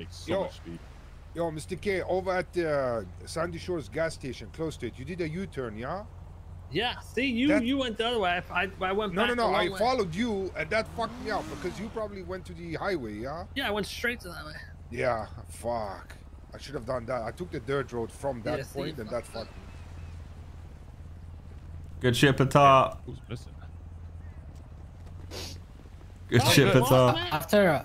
makes so Yo. much speed. Yo, Mr. K, over at the uh, Sandy Shores gas station, close to it, you did a U-turn, yeah? Yeah. See, you That- you went the other way. I, I, went No, no, no. I way. followed you, and that fucked me up because you probably went to the highway, yeah? Yeah, I went straight to that way. Yeah. Fuck. I should have done that. I took the dirt road from that Yeah, point, and that fucked me. Good shit, Pata. Who's missing? Good Oh, shit. Pata. After